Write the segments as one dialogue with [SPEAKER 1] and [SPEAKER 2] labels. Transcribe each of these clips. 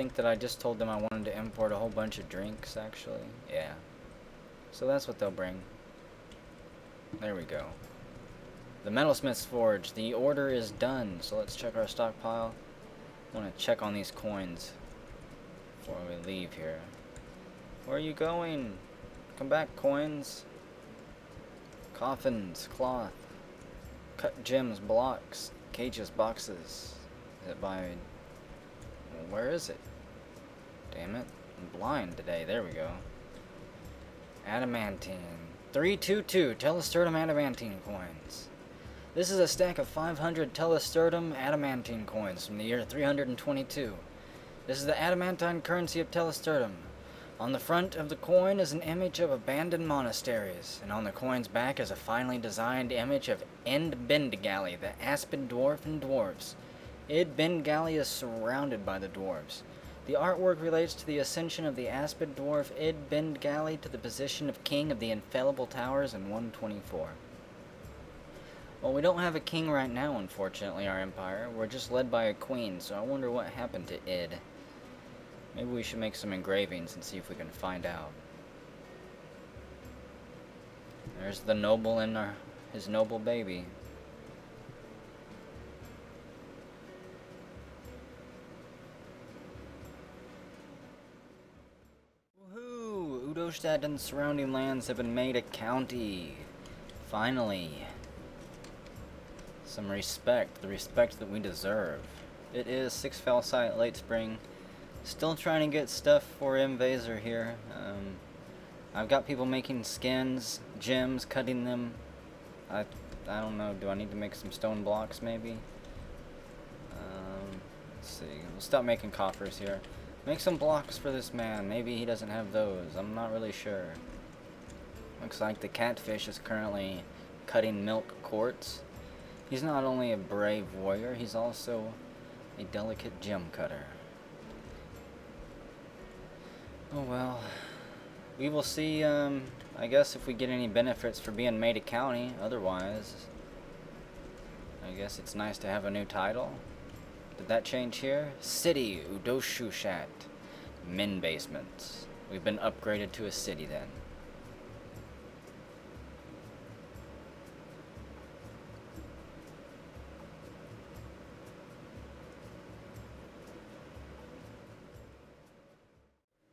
[SPEAKER 1] think that I just told them I wanted to import a whole bunch of drinks, actually. Yeah. So that's what they'll bring. There we go. The Metalsmith's Forge. The order is done, so let's check our stockpile. I want to check on these coins before we leave here. Where are you going? Come back, coins. Coffins, cloth, cut gems, blocks, cages, boxes. Is it by... Where is it? Damn it. I'm blind today. There we go. Adamantine. 322 Telesterdum adamantine coins. This is a stack of 500 Telesterdum adamantine coins from the year 322. This is the adamantine currency of Telesterdum. On the front of the coin is an image of abandoned monasteries, and on the coin's back is a finely designed image of End Bendigali, the Aspid Dwarf and Dwarves. Id Bengali is surrounded by the dwarves. The artwork relates to the ascension of the Aspid Dwarf Id Bengali to the position of king of the Infallible Towers in 124. Well, we don't have a king right now, unfortunately, our empire. We're just led by a queen, so I wonder what happened to Id. Maybe we should make some engravings and see if we can find out. There's the noble and our, his noble baby. Udostadt and surrounding lands have been made a county. Finally. Some respect, the respect that we deserve. It is Six Felsite, late spring. Still trying to get stuff for Invaser here. Um, I've got people making skins, gems, cutting them. I, I don't know, do I need to make some stone blocks maybe? Um, let's see, we'll stop making coffers here. Make some blocks for this man, maybe he doesn't have those, I'm not really sure. Looks like the catfish is currently cutting milk quartz. He's not only a brave warrior, he's also a delicate gem cutter. Oh well. We will see, um, I guess if we get any benefits for being made a county. Otherwise, I guess it's nice to have a new title. Did that change here? City, Udoshushat. Min basements. We've been upgraded to a city then.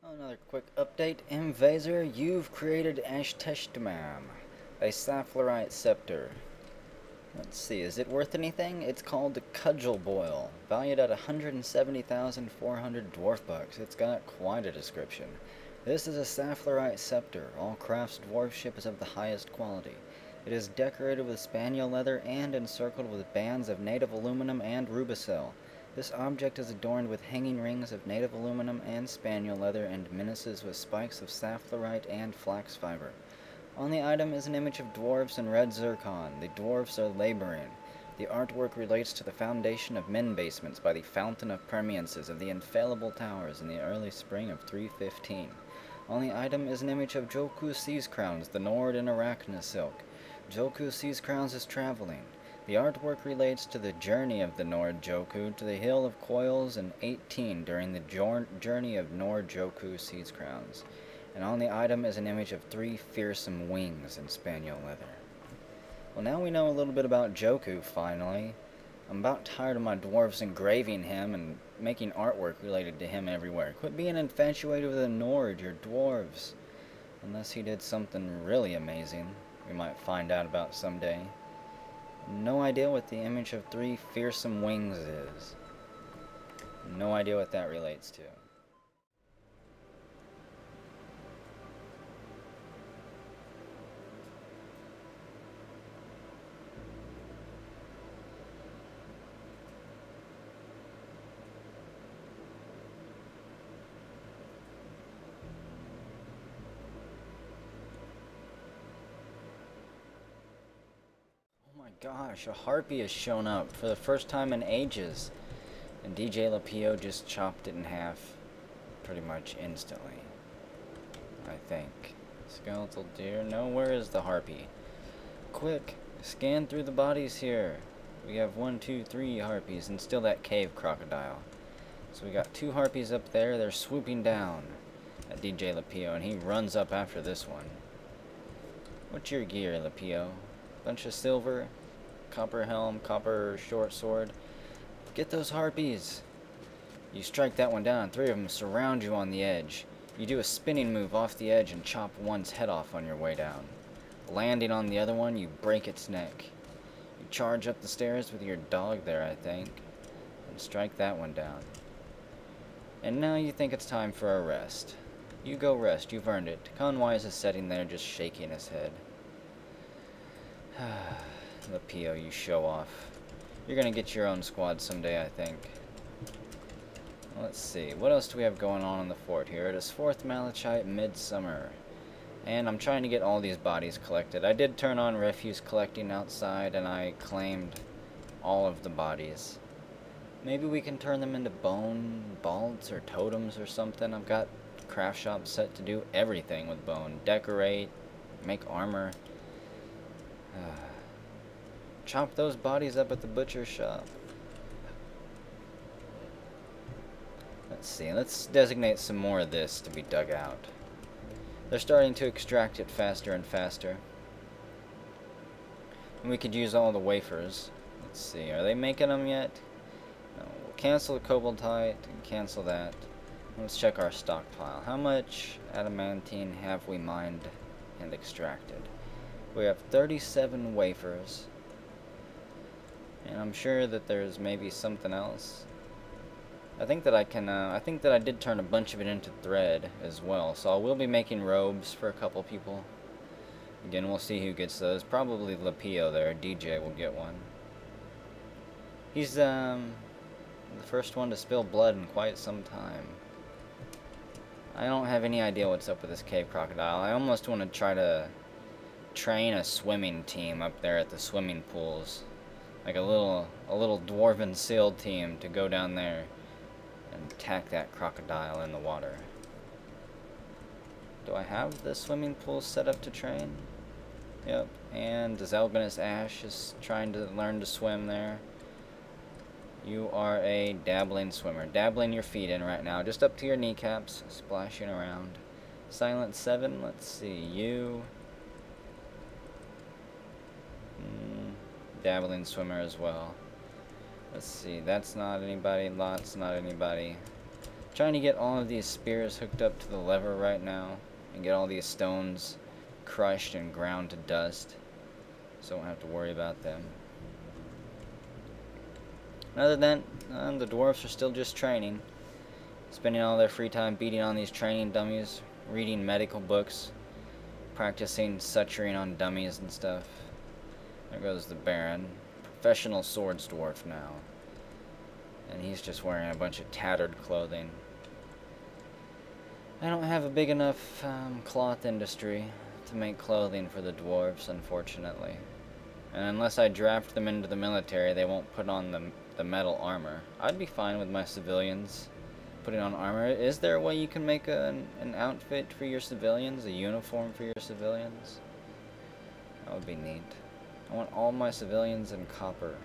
[SPEAKER 1] Another quick update. Invaser, you've created Ashteshtamam, a Sapphirite Scepter. Let's see, is it worth anything? It's called the Cudgel Boil, valued at 170,400 dwarf bucks. It's got quite a description. This is a Sapphirite Scepter. All crafts dwarfship is of the highest quality. It is decorated with spaniel leather and encircled with bands of native aluminum and rubicel. This object is adorned with hanging rings of native aluminum and spaniel leather and menaces with spikes of sapphirite and flax fiber. On the item is an image of dwarves in red zircon. The dwarves are laboring. The artwork relates to the foundation of men basements by the Fountain of Permiances of the Infallible Towers in the early spring of 315. On the item is an image of Joku Seas Crowns, the Nord in Arachna silk. Joku Seas Crowns is traveling. The artwork relates to the journey of the Nord Joku to the Hill of Coils in 18 during the journey of Nord Joku Seas Crowns. And on the item is an image of three fearsome wings in spaniel leather. Well, now we know a little bit about Joku, finally. I'm about tired of my dwarves engraving him and making artwork related to him everywhere. Quit being infatuated with the Nord, your dwarves. Unless he did something really amazing, we might find out about someday. No idea what the image of three fearsome wings is. No idea what that relates to. Gosh, a harpy has shown up for the first time in ages. And DJ Lapio just chopped it in half pretty much instantly. I think. Skeletal deer. No, where is the harpy? Quick, scan through the bodies here. We have one, two, three harpies and still that cave crocodile. So we got two harpies up there. They're swooping down at DJ Lapio, and he runs up after this one. What's your gear, Lapio? Bunch of silver, copper helm, copper short sword. Get those harpies. You strike that one down, three of them surround you on the edge. You do a spinning move off the edge and chop one's head off on your way down. Landing on the other one, you break its neck. You charge up the stairs with your dog there, I think, and strike that one down. And now you think it's time for a rest. You go rest, you've earned it. Conwise is sitting there just shaking his head. Lapio, you show off. You're gonna get your own squad someday, I think. Let's see, what else do we have going on in the fort here? It is 4th Malachite Midsummer. And I'm trying to get all these bodies collected. I did turn on refuse collecting outside and I claimed all of the bodies. Maybe we can turn them into bone bolts or totems or something. I've got craft shop set to do everything with bone. Decorate, make armor. Uh, chop those bodies up at the butcher shop. Let's see, let's designate some more of this to be dug out. They're starting to extract it faster and faster. And we could use all the wafers. Let's see, are they making them yet? No, we'll cancel the cobaltite and cancel that. Let's check our stockpile. How much adamantine have we mined and extracted? We have 37 wafers. And I'm sure that there's maybe something else. I think that I can, uh, I think that I did turn a bunch of it into thread as well. So I will be making robes for a couple people. Again, we'll see who gets those. Probably Lapio there. DJ will get one. He's, um, the first one to spill blood in quite some time. I don't have any idea what's up with this cave crocodile. I almost want to try to train a swimming team up there at the swimming pools. Like a little, a little dwarven seal team to go down there and attack that crocodile in the water. Do I have the swimming pool set up to train? Yep, and Zelbanus Ash is trying to learn to swim there. You are a dabbling swimmer. Dabbling your feet in right now, just up to your kneecaps, splashing around. Silent 7, let's see, you... dabbling swimmer as well. Let's see, that's not anybody, Lot's not anybody. Trying to get all of these spears hooked up to the lever right now and get all these stones crushed and ground to dust so I won't have to worry about them. Other than that, uh, the dwarfs are still just training, spending all their free time beating on these training dummies, reading medical books, practicing suturing on dummies and stuff. There goes the Baron, professional swords dwarf now. And he's just wearing a bunch of tattered clothing. I don't have a big enough um, cloth industry to make clothing for the dwarves, unfortunately. And unless I draft them into the military, they won't put on the, the metal armor. I'd be fine with my civilians putting on armor. Is there a way you can make a, an, an outfit for your civilians? A uniform for your civilians? That would be neat. I want all my civilians in copper.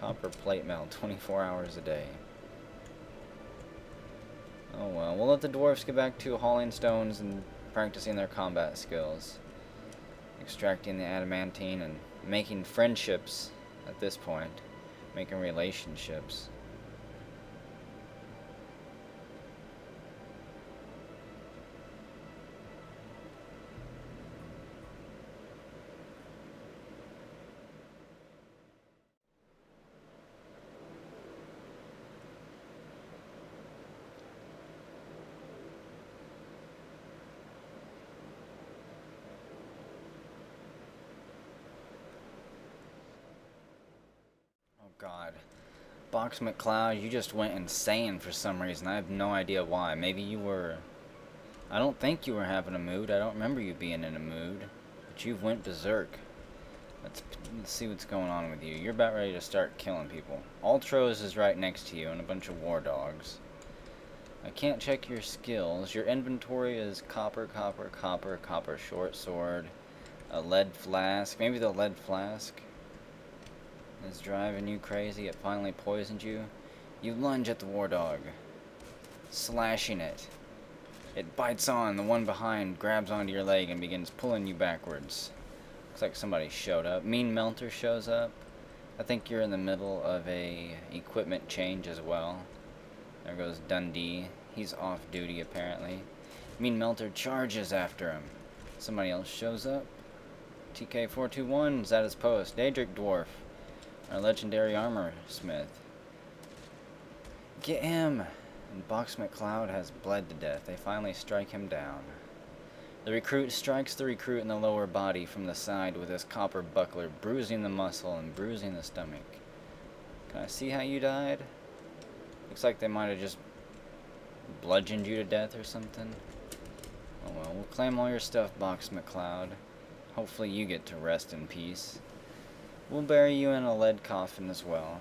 [SPEAKER 1] Copper plate mail 24 hours a day. Oh well, we'll let the dwarfs get back to hauling stones and practicing their combat skills. Extracting the adamantine and making friendships at this point. Making relationships. God. Box McCloud, you just went insane for some reason. I have no idea why. Maybe you were... I don't think you were having a mood. I don't remember you being in a mood. But you've went berserk. Let's, let's see what's going on with you. You're about ready to start killing people. Ultros is right next to you and a bunch of war dogs. I can't check your skills. Your inventory is copper, copper, copper, copper short sword, a lead flask. Maybe the lead flask is driving you crazy, it finally poisoned you, you lunge at the war dog. slashing it. It bites on, the one behind grabs onto your leg and begins pulling you backwards. Looks like somebody showed up. Mean Melter shows up. I think you're in the middle of a equipment change as well. There goes Dundee. He's off duty apparently. Mean Melter charges after him. Somebody else shows up. TK421 is at his post. Daedric Dwarf. Our legendary armor smith. Get him! And Box McCloud has bled to death. They finally strike him down. The recruit strikes the recruit in the lower body from the side with his copper buckler, bruising the muscle and bruising the stomach. Can I see how you died? Looks like they might have just bludgeoned you to death or something. Oh well, we'll claim all your stuff, Box McCloud. Hopefully you get to rest in peace. We'll bury you in a lead coffin as well.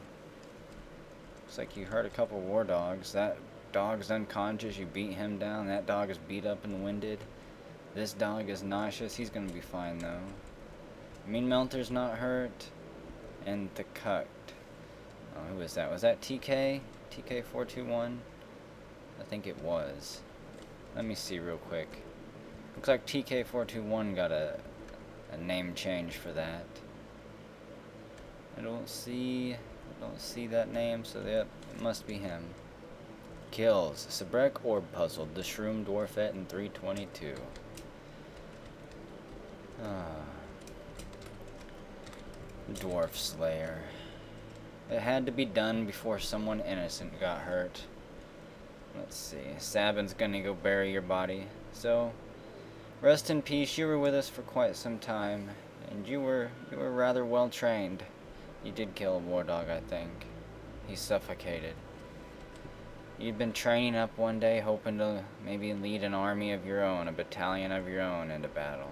[SPEAKER 1] Looks like you hurt a couple war dogs. That dog's unconscious, you beat him down. That dog is beat up and winded. This dog is nauseous. He's gonna be fine though. Mean Melter's not hurt. And the cucked. Oh, who was that? Was that TK? TK421? I think it was. Let me see real quick. Looks like TK421 got a, a name change for that. I don't see I don't see that name, so yep, it must be him. Kills. Sabrek Orb Puzzle, the Shroom Dwarfette in 322. Ah. Dwarf Slayer. It had to be done before someone innocent got hurt. Let's see. Sabin's gonna go bury your body. So, rest in peace. You were with us for quite some time, and you were you were rather well trained. You did kill a war dog, I think. He suffocated. You'd been training up one day, hoping to maybe lead an army of your own, a battalion of your own into battle.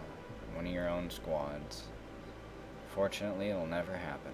[SPEAKER 1] One of your own squads. Fortunately, it'll never happen.